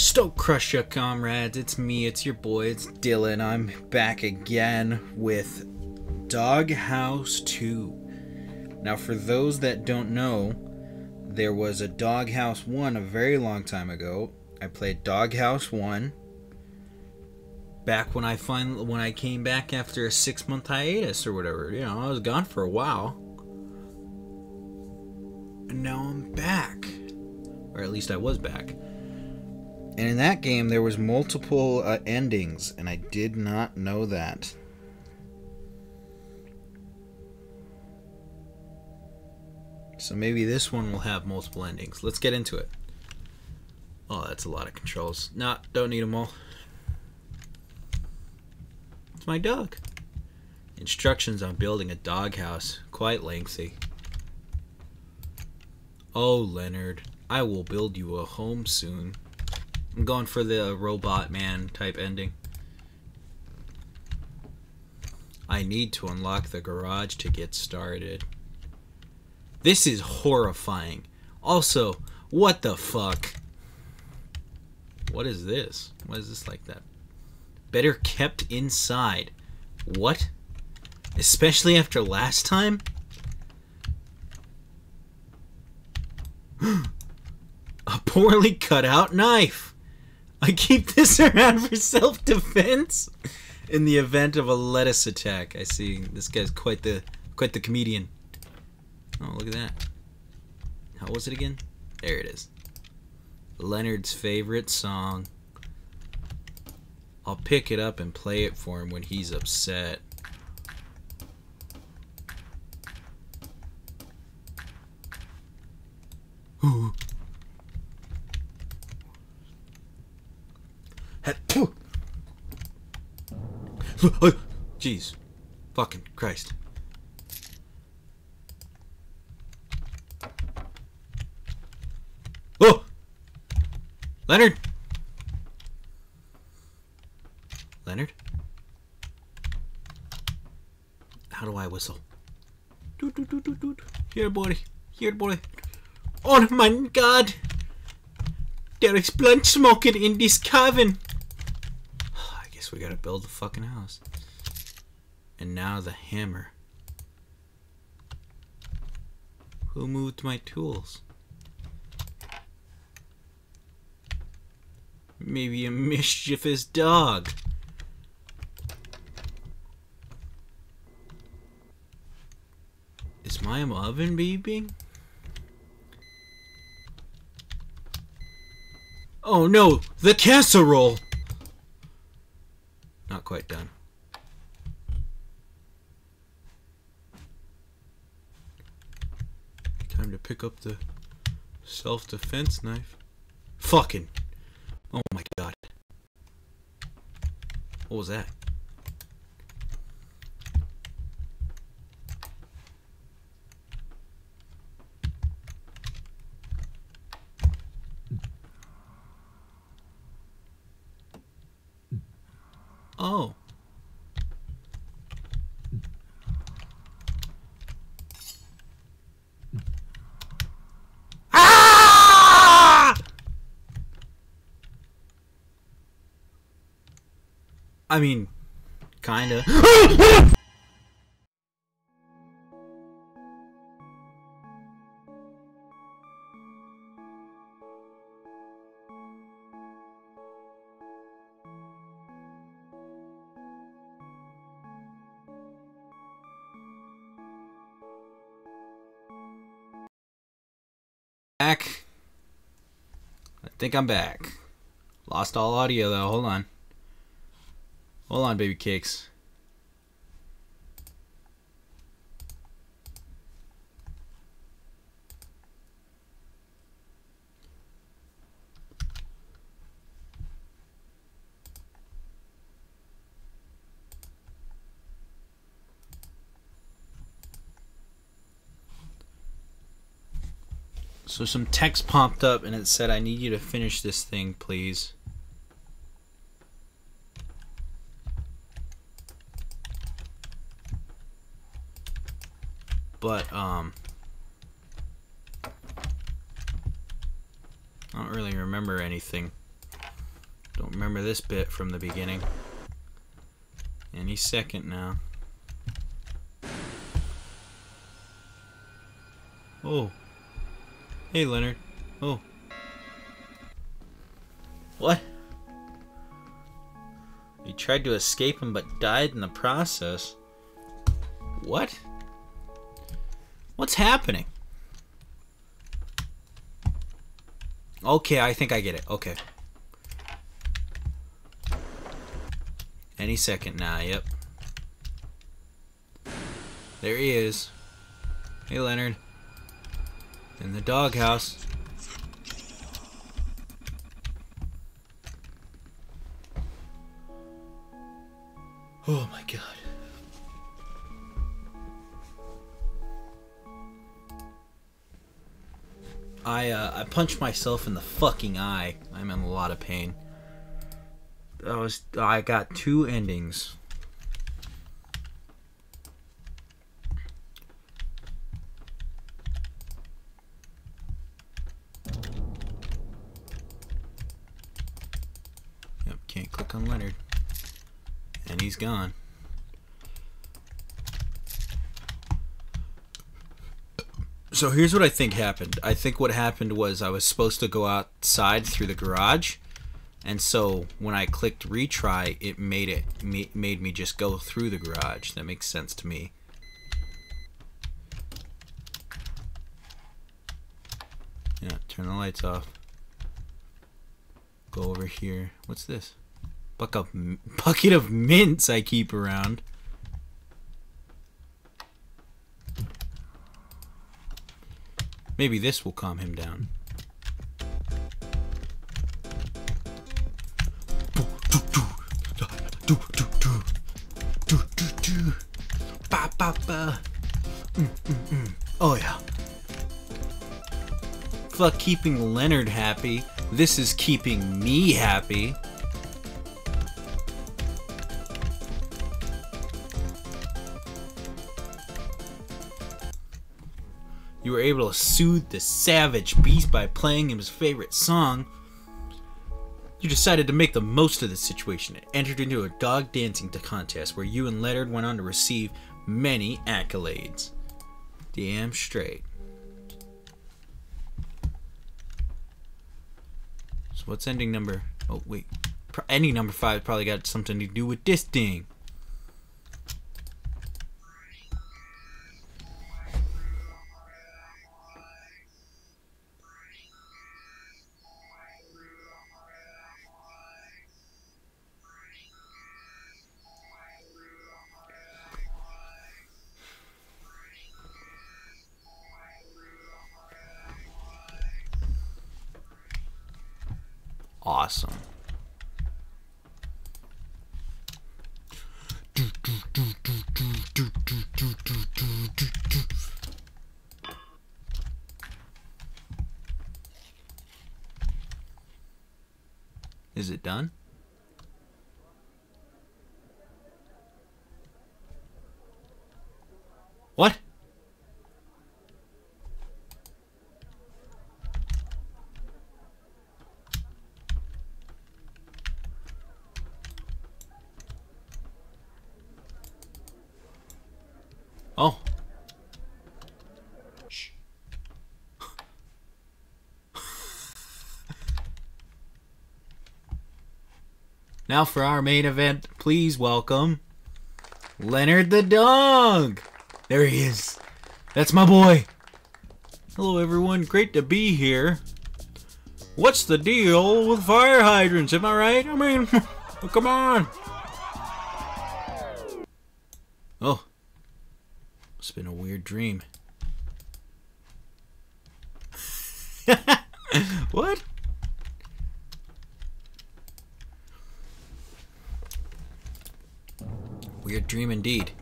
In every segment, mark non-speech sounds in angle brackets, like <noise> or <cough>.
Stoke Crusher comrades, it's me, it's your boy, it's Dylan. I'm back again with Doghouse 2. Now, for those that don't know, there was a Doghouse 1 a very long time ago. I played Doghouse 1 back when I find when I came back after a 6-month hiatus or whatever. You know, I was gone for a while. And now I'm back. Or at least I was back. And in that game, there was multiple uh, endings, and I did not know that. So maybe this one will have multiple endings. Let's get into it. Oh, that's a lot of controls. Nah, don't need them all. It's my dog. Instructions on building a doghouse. Quite lengthy. Oh, Leonard, I will build you a home soon. I'm going for the robot man type ending. I need to unlock the garage to get started. This is horrifying. Also, what the fuck? What is this? What is this like that? Better kept inside. What? Especially after last time? <gasps> A poorly cut out knife. I keep this around for self-defense in the event of a lettuce attack. I see this guy's quite the quite the comedian. Oh, look at that. How was it again? There it is. Leonard's favorite song. I'll pick it up and play it for him when he's upset. Ooh. <laughs> Jeez. Fucking Christ. Oh! Leonard! Leonard? How do I whistle? Doot, doot, doot, doot, doot. Here, boy. Here, boy. Oh my god! There is blunt smoking in this cabin! We gotta build the fucking house. And now the hammer. Who moved my tools? Maybe a mischievous dog. Is my oven beeping? Oh no, the casserole! Not quite done. Time to pick up the self-defense knife. Fucking. Oh my god. What was that? Oh. Ah! I mean, kinda. <gasps> back. I think I'm back. Lost all audio though. Hold on. Hold on, baby cakes. So some text popped up and it said, I need you to finish this thing, please. But, um... I don't really remember anything. Don't remember this bit from the beginning. Any second now. Oh. Hey, Leonard. Oh. What? You tried to escape him but died in the process. What? What's happening? Okay, I think I get it. Okay. Any second now, yep. There he is. Hey, Leonard. In the doghouse. Oh my god. I uh, I punched myself in the fucking eye. I'm in a lot of pain. I was I got two endings. Yep, can't click on Leonard. And he's gone. So here's what I think happened. I think what happened was I was supposed to go outside through the garage, and so when I clicked retry, it made it made me just go through the garage. That makes sense to me. Yeah, turn the lights off. Go over here. What's this? Bucket of, bucket of mints I keep around. Maybe this will calm him down. Mm, mm, mm. Oh yeah. Fuck keeping Leonard happy. This is keeping me happy. You were able to soothe the savage beast by playing him his favorite song. You decided to make the most of the situation and entered into a dog dancing contest where you and Leonard went on to receive many accolades. Damn straight. So what's ending number? Oh wait, ending number five probably got something to do with this thing. Awesome. Is it done? What? Oh. Shh. now for our main event, please welcome Leonard the dog. There he is. That's my boy. Hello everyone, great to be here. What's the deal with fire hydrants, am I right? I mean, <laughs> come on. It's been a weird dream. <laughs> what? Weird dream indeed.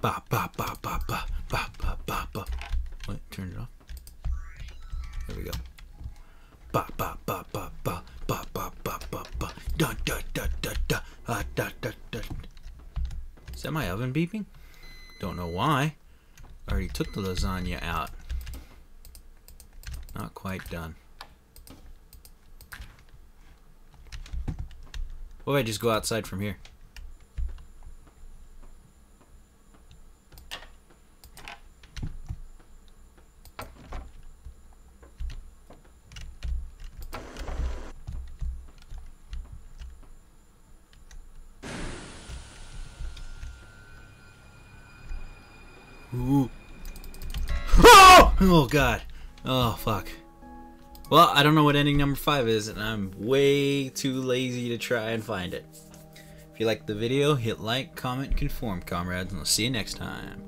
Ba ba ba ba ba ba ba ba ba. What? Turn it off. There we go. Is that my oven beeping? Don't know why. Or already took the lasagna out. Not quite done. What if I just go outside from here? Ooh. Oh! <gasps> oh god. Oh fuck. Well, I don't know what ending number 5 is, and I'm way too lazy to try and find it. If you liked the video, hit like, comment, conform, comrades, and I'll see you next time.